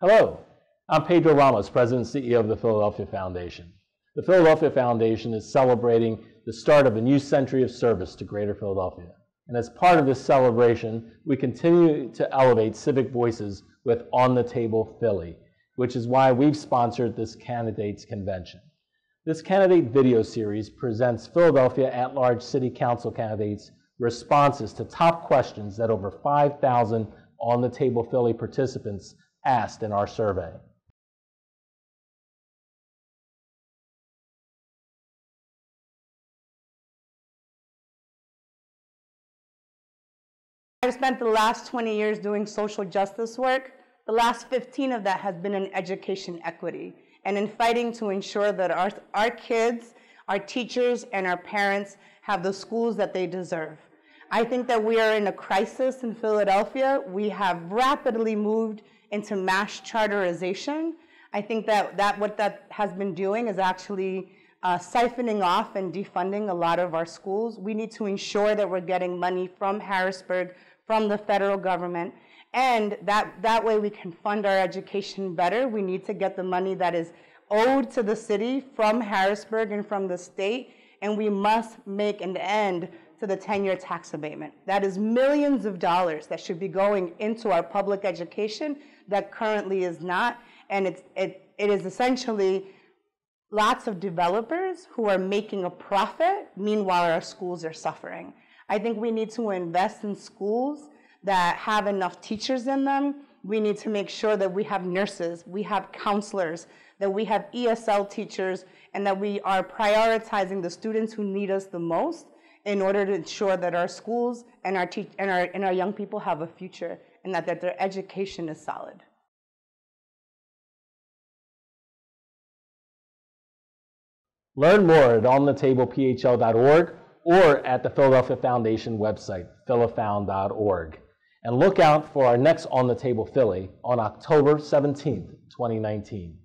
Hello, I'm Pedro Ramos, President and CEO of the Philadelphia Foundation. The Philadelphia Foundation is celebrating the start of a new century of service to Greater Philadelphia. And as part of this celebration, we continue to elevate civic voices with On the Table Philly, which is why we've sponsored this candidates convention. This candidate video series presents Philadelphia at-large city council candidates' responses to top questions that over 5,000 On the Table Philly participants asked in our survey. I've spent the last 20 years doing social justice work. The last 15 of that has been in education equity and in fighting to ensure that our, our kids, our teachers, and our parents have the schools that they deserve. I think that we are in a crisis in Philadelphia. We have rapidly moved into mass charterization. I think that, that what that has been doing is actually uh, siphoning off and defunding a lot of our schools. We need to ensure that we're getting money from Harrisburg, from the federal government, and that, that way we can fund our education better. We need to get the money that is owed to the city from Harrisburg and from the state, and we must make an end to the 10-year tax abatement. That is millions of dollars that should be going into our public education that currently is not, and it's, it, it is essentially lots of developers who are making a profit, meanwhile our schools are suffering. I think we need to invest in schools that have enough teachers in them. We need to make sure that we have nurses, we have counselors, that we have ESL teachers, and that we are prioritizing the students who need us the most in order to ensure that our schools and our, and our, and our young people have a future and that, that their education is solid. Learn more at onthetablephl.org or at the Philadelphia Foundation website, philafound.org. And look out for our next On the Table Philly on October 17th, 2019.